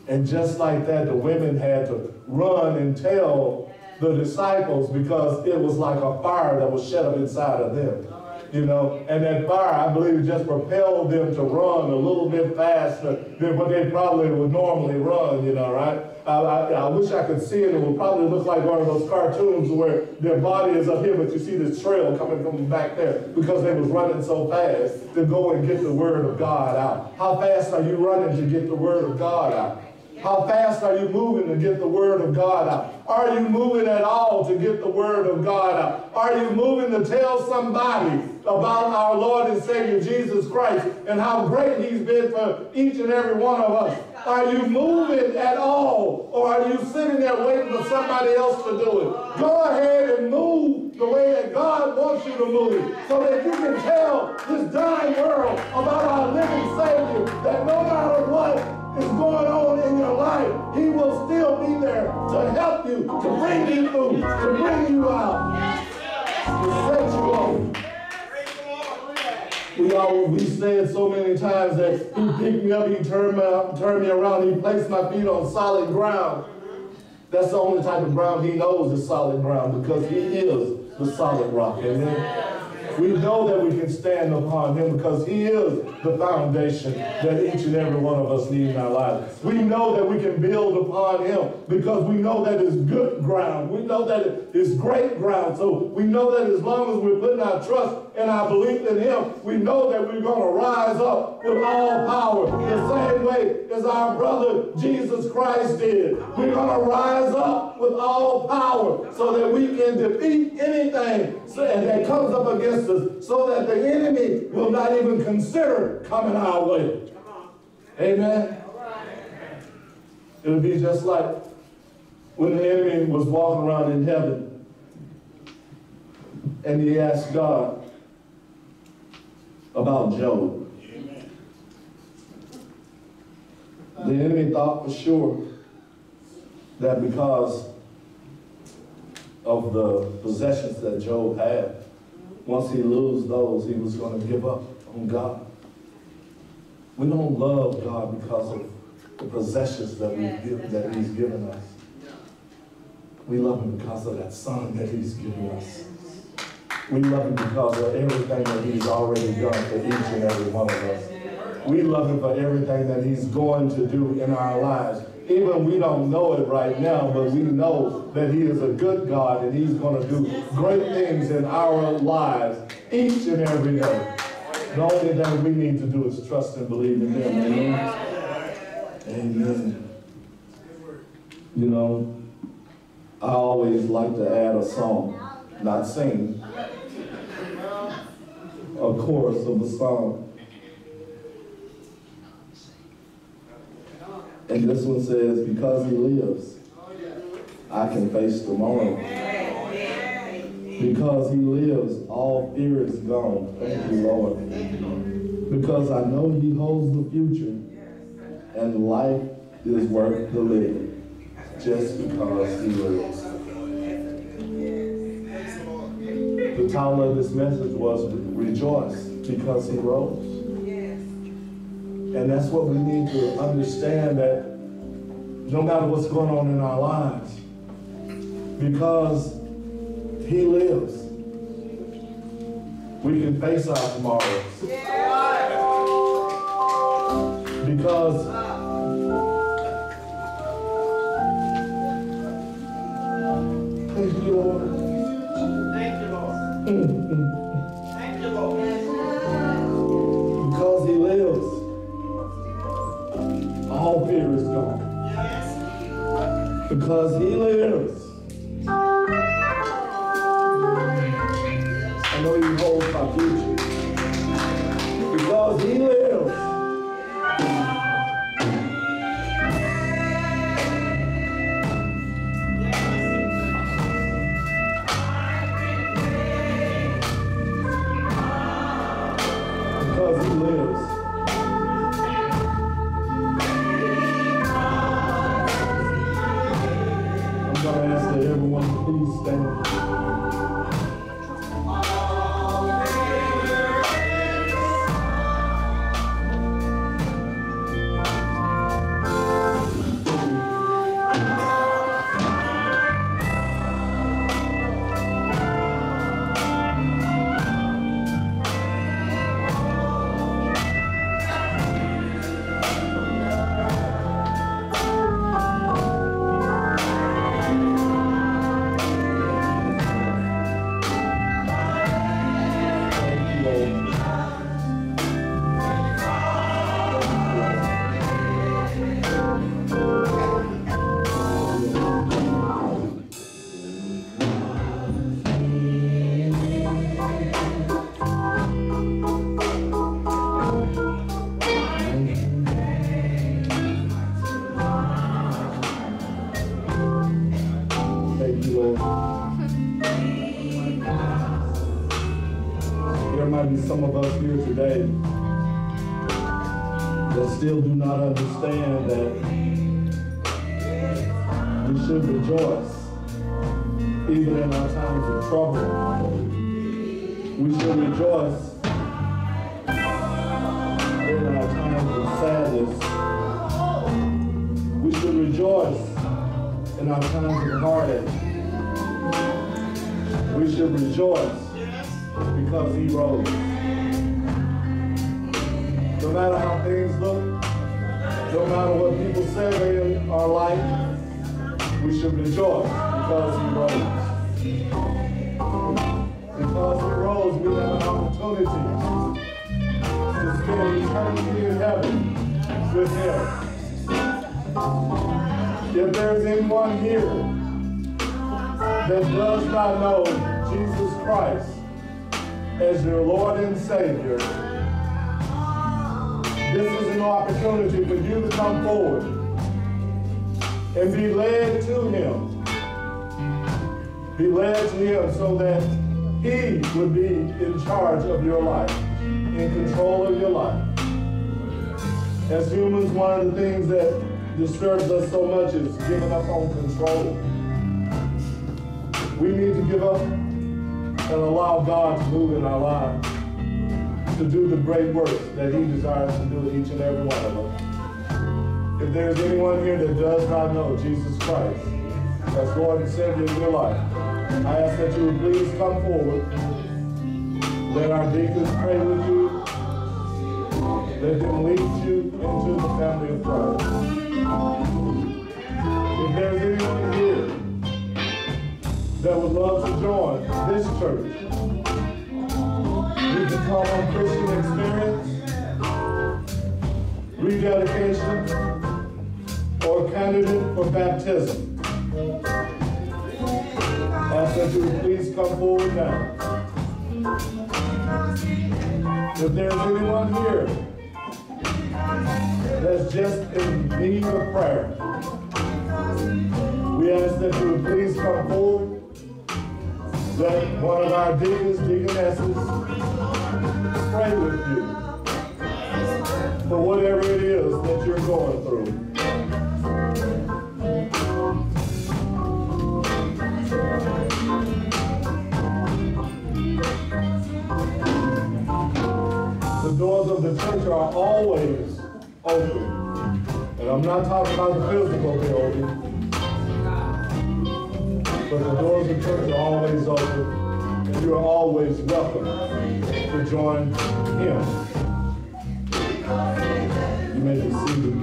Speaker 6: And just like that, the women had to run and tell the disciples because it was like a fire that was shut up inside of them. You know, and that fire, I believe, it just propelled them to run a little bit faster than what they probably would normally run, you know, right? I, I, I wish I could see it. It would probably look like one of those cartoons where their body is up here, but you see this trail coming from back there because they was running so fast to go and get the word of God out. How fast are you running to get the word of God out? How fast are you moving to get the word of God out? Are you moving at all to get the word of God out? Are you moving to tell somebody about our Lord and Savior Jesus Christ and how great he's been for each and every one of us? Are you moving at all? Or are you sitting there waiting for somebody else to do it? Go ahead and move the way that God wants you to move so that you can tell this dying world about our living Savior that no matter what is going on in your life, he will still be there to help you, to bring you through, to bring you out, to set you on. We all we said so many times that he picked me up, he turned me, turned me around, he placed my feet on solid ground. That's the only type of ground he knows is solid ground because he is the solid rock. Amen. We know that we can stand upon him because he is the foundation that each and every one of us need in our lives. We know that we can build upon him because we know that it's good ground. We know that it's great ground. So we know that as long as we're putting our trust and our belief in him, we know that we're going to rise up with all power the same way as our brother Jesus Christ did. We're going to rise up with all power so that we can defeat anything that comes up against so that the enemy will not even consider coming our way. Amen. It would be just like when the enemy was walking around in heaven and he asked God about Job. The enemy thought for sure that because of the possessions that Job had, once he lose those, he was going to give up on God. We don't love God because of the possessions that, we give, that he's given us. We love him because of that son that he's given us. We love him because of everything that he's already done for each and every one of us. We love him for everything that he's going to do in our lives. Even we don't know it right now, but we know that he is a good God and he's going to do great things in our lives each and every day. The only thing we need to do is trust and believe in him. Amen. Amen. You know, I always like to add a song, not sing, a chorus of a song. And this one says, because he lives, I can face tomorrow. Because he lives, all fear is gone. Thank you, Lord. Because I know he holds the future, and life is worth the living, just because he lives. The title of this message was Rejoice, because he rose. And that's what we need to understand that no matter what's going on in our lives, because he lives, we can face our tomorrows. Because Thank you, Lord.
Speaker 8: Thank you, Lord.
Speaker 6: Mm, mm. Because he lives, does not know Jesus Christ as Lord and Savior of your life, I ask that you would please come forward. Let our deacons pray with you. Let them lead you into the family of Christ. If there's anyone here that would love to join this church, you can come on Christian experience, rededication, candidate for baptism. Ask that you please come forward now. If there's anyone here that's just in need of prayer, we ask that you please come forward. Let one of our deacons, deaconesses, pray with you for whatever it is that you're going through. The church are always open. And I'm not talking about the physical building, but the doors of the church are always open. And you are always welcome to join him. You may be seated.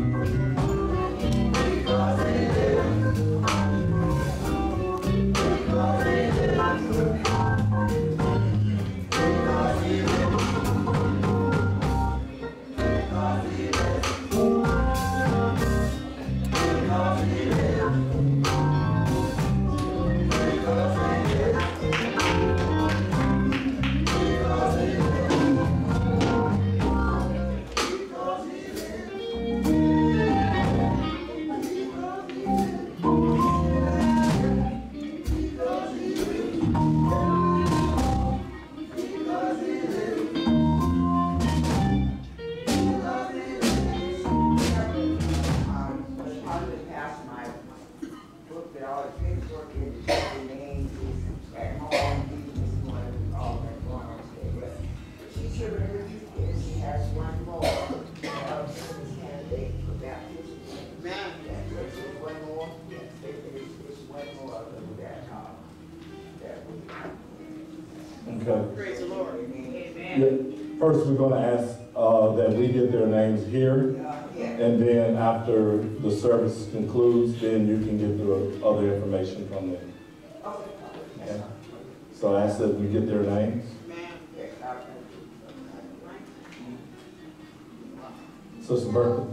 Speaker 6: First, we're gonna ask, uh, that we get their names here. And then after the service concludes, then you can get the other information from them. Okay? So I ask that we get their names.
Speaker 5: Ma'am. Yes,
Speaker 6: Sister Bertha,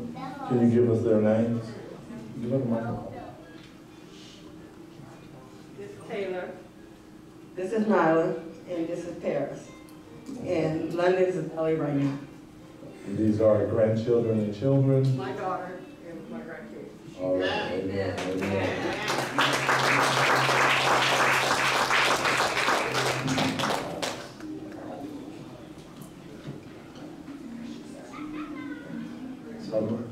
Speaker 6: can you give us their names? Give them the microphone.
Speaker 9: This is Taylor. This is Nyla, and this is Paris. And London is in LA right now.
Speaker 6: And These are grandchildren and children.
Speaker 9: My daughter and my grandkids.
Speaker 6: All right, amen, amen. Summer?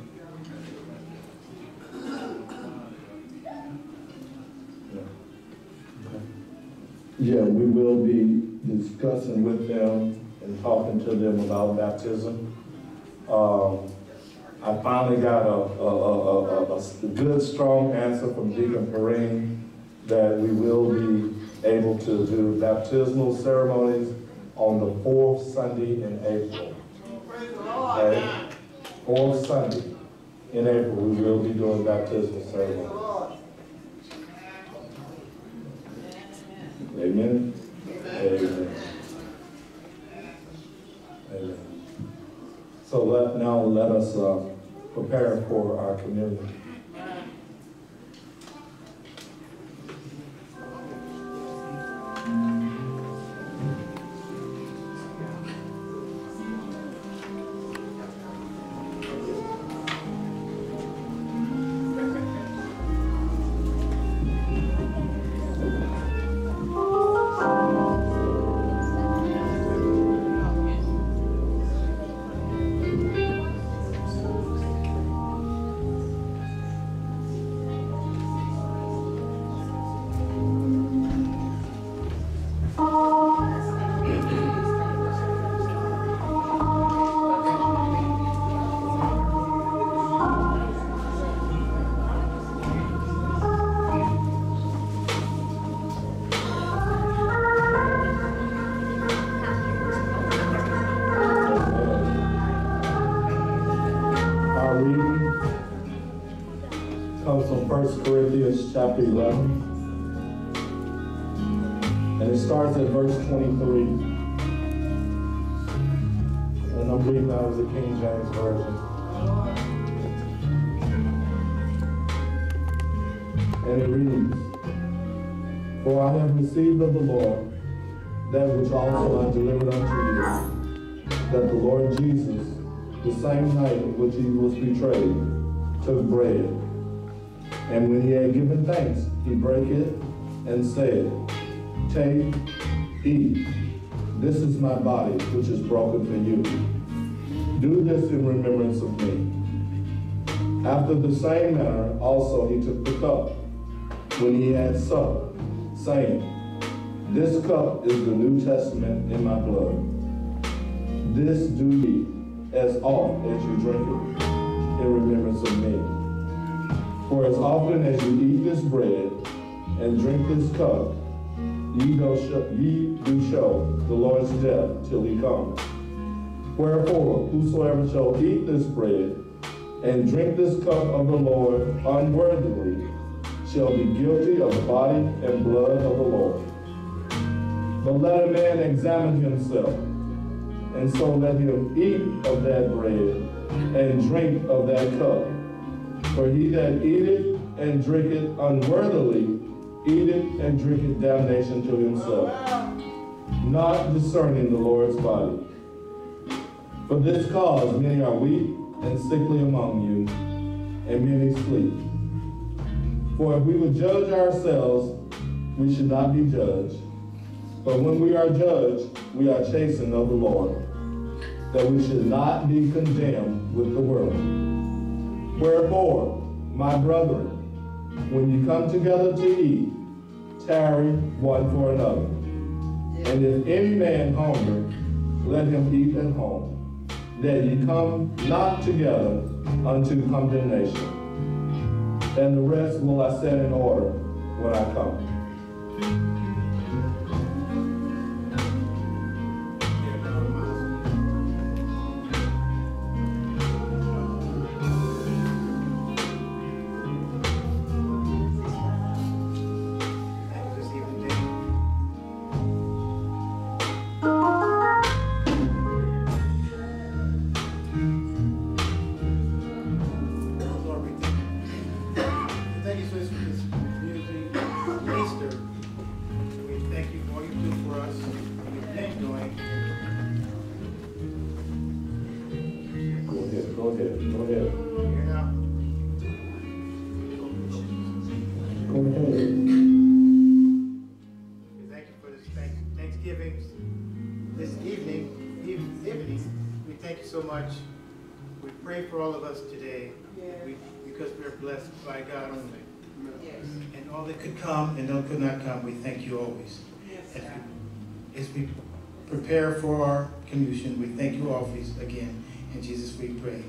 Speaker 6: Yeah, we will be discussing with them and talking to them about baptism. Um, I finally got a, a, a, a, good, strong answer from Deacon Perrine that we will be able to do baptismal ceremonies on the fourth Sunday in April. Okay? Fourth Sunday in April, we will be doing baptismal ceremonies. Amen? Amen. Amen. So let, now let us, uh, prepare for our communion. Said, Take, eat. This is my body, which is broken for you. Do this in remembrance of me. After the same manner also he took the cup when he had supped, saying, This cup is the New Testament in my blood. This do ye as oft as you drink it in remembrance of me. For as often as you eat this bread and drink this cup, ye ye do show the Lord's death till he comes. Wherefore, whosoever shall eat this bread and drink this cup of the Lord unworthily shall be guilty of the body and blood of the Lord. But let a man examine himself, and so let him eat of that bread and drink of that cup. For he that eateth and drinketh unworthily eateth and drinketh damnation to himself, not discerning the Lord's body. For this cause many are weak and sickly among you, and many sleep. For if we would judge ourselves, we should not be judged. But when we are judged, we are chastened of the Lord, that we should not be condemned with the world. Wherefore, my brethren, when you come together to eat, tarry one for another. And if any man hunger, let him eat at home, that ye come not together unto condemnation. And the rest will I set in order when I come.
Speaker 10: Prepare for our communion, we thank you always again. In Jesus we pray.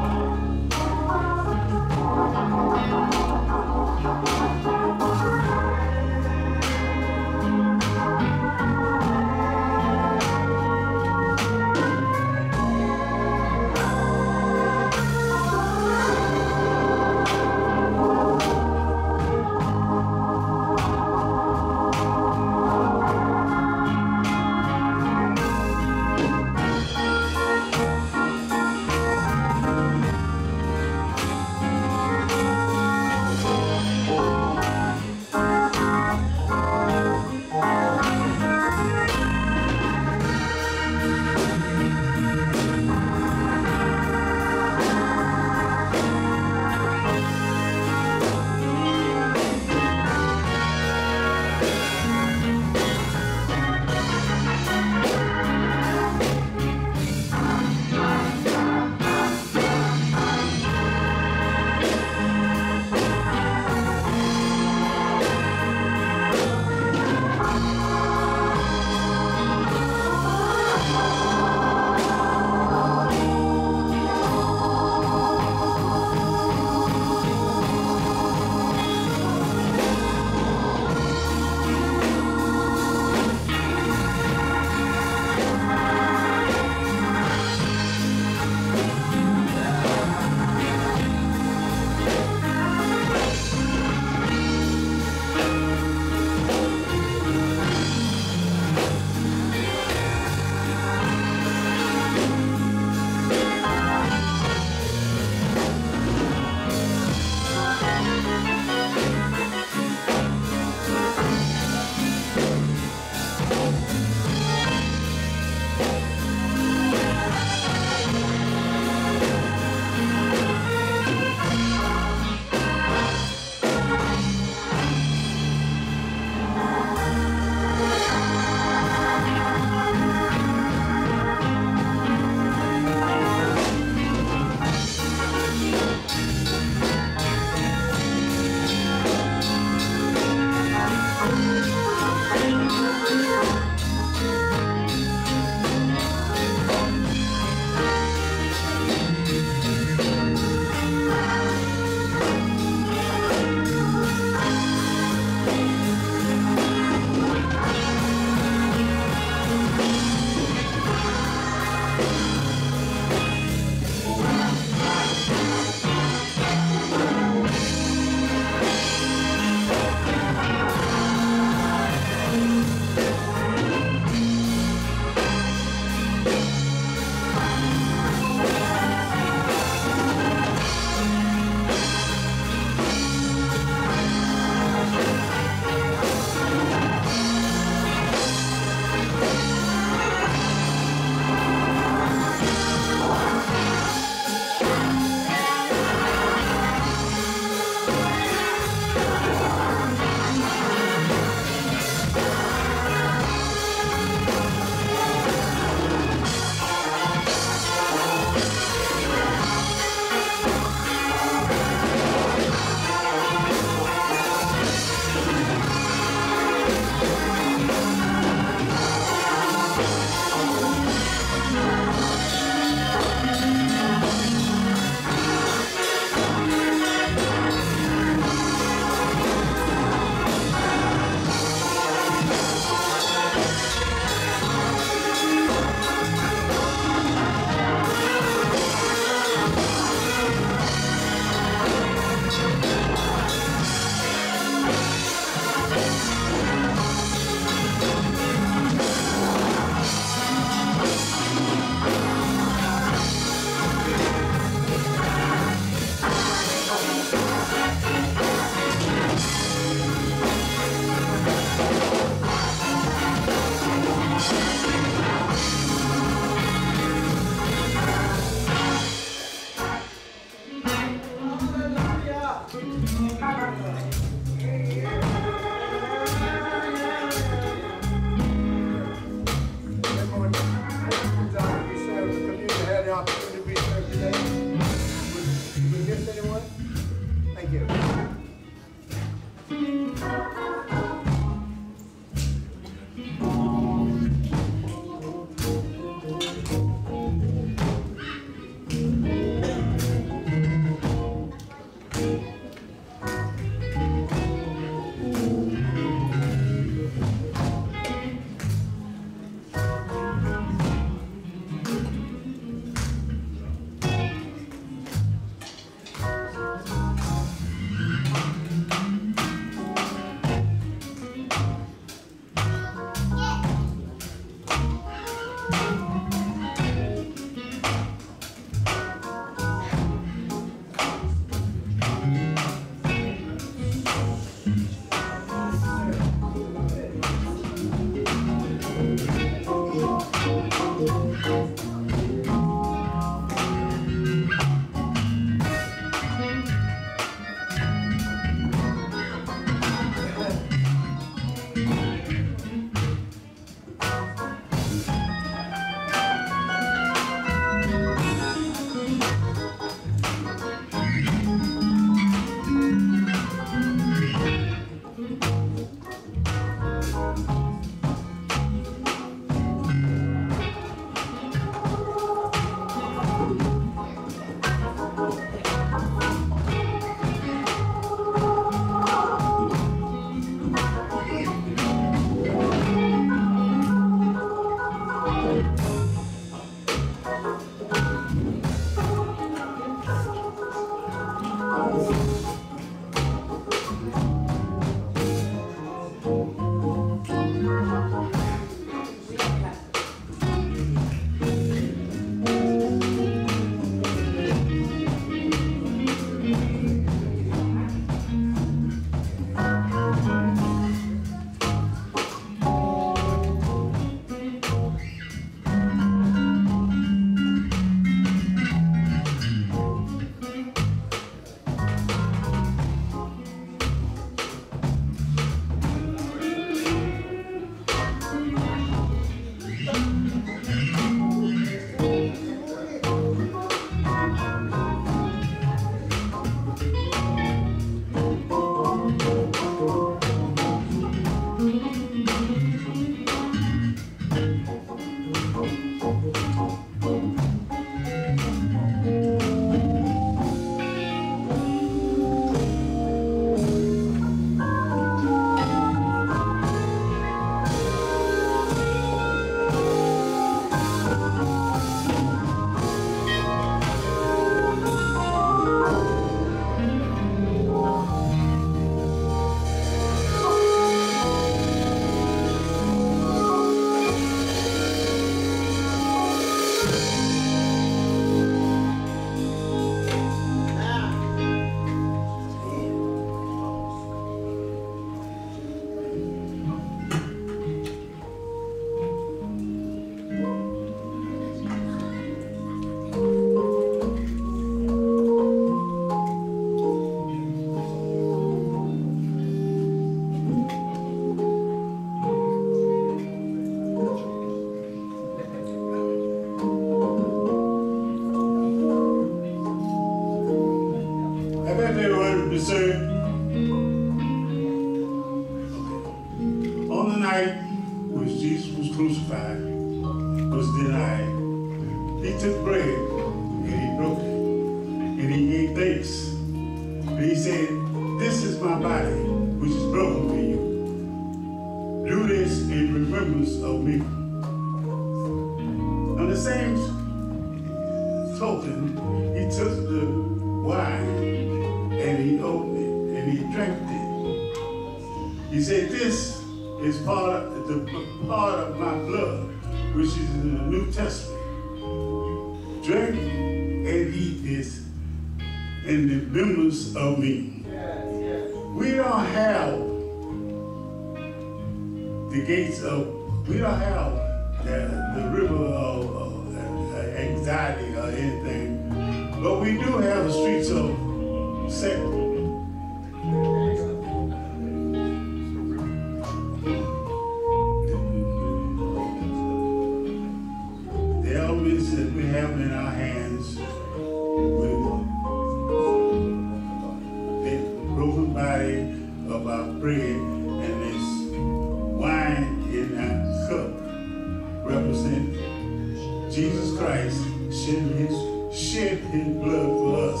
Speaker 1: Jesus Christ shed his, shed his blood for us.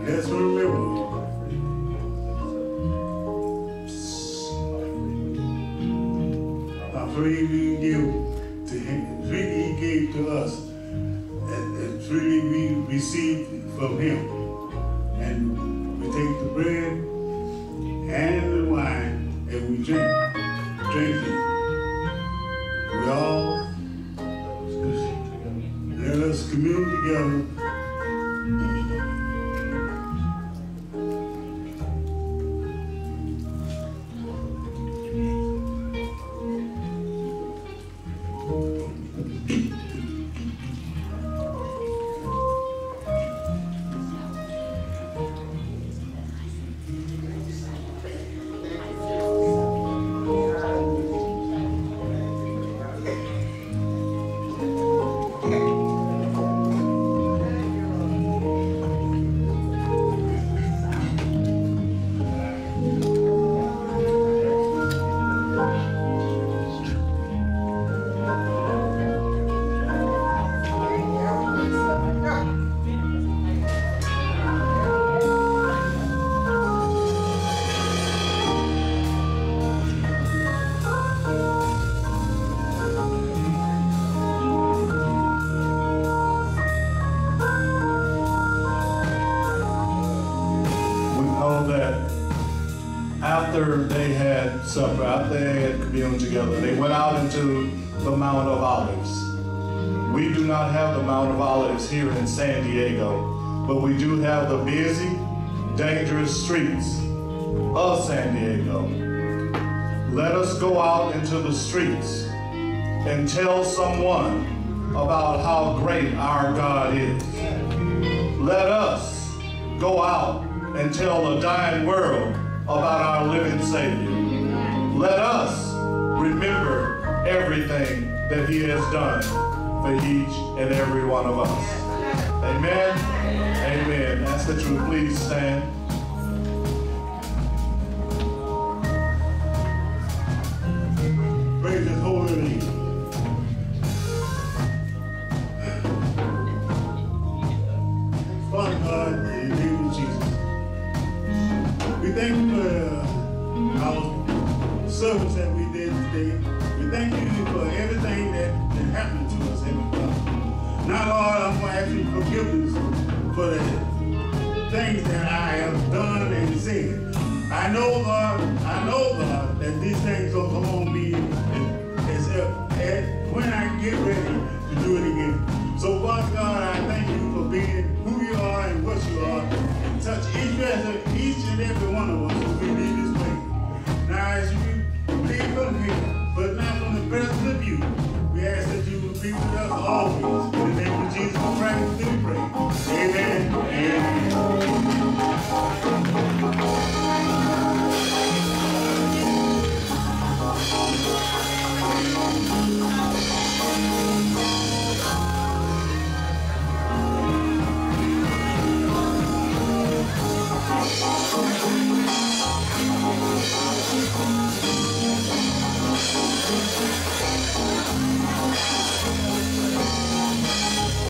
Speaker 1: Let's remember how freely he gave to him, freely he gave to us, and, freely we received from him. Together,
Speaker 6: they went out into the Mount of Olives. We do not have the Mount of Olives here in San Diego, but we do have the busy, dangerous streets of San Diego. Let us go out into the streets and tell someone about how great our God is. Let us go out and tell the dying world about our living Savior. Let us remember everything that He has done for each and every one of us. Amen. Amen. Ask that you would please stand.